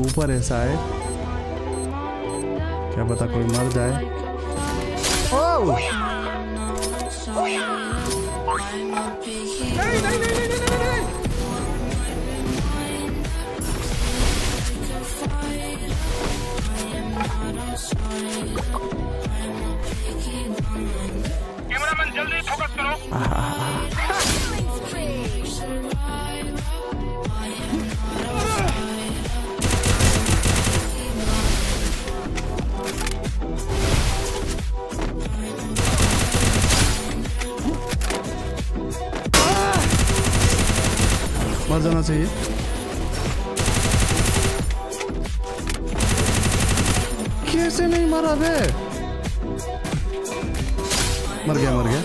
ऊपर ऐसा है। क्या पता कोई मर जाए। ओ कैमरामैन जल्दी फोकस करो। मर जाना चाहिए। कैसे नहीं मरा बे? मर गया मर गया।